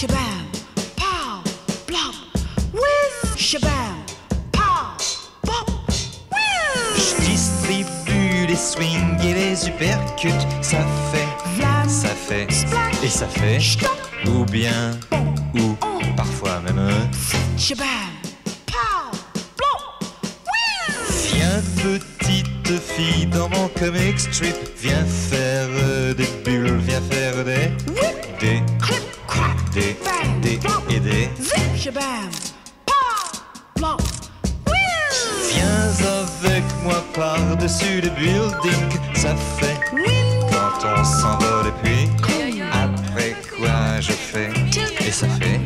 Shabam, pow, blop, whiz, shabam, pow, bop, whiz. Je distribue les swings et les uppercuts. Ça fait, Vlam, ça fait, splash, et ça fait. stop, Ou bien, ou parfois même. shabam, pow, blop, whiz. Viens petite fille dans mon comic strip. Viens faire des des et des Viens avec moi par-dessus le building, ça fait quand on s'envole et puis après quoi je fais? Et ça fait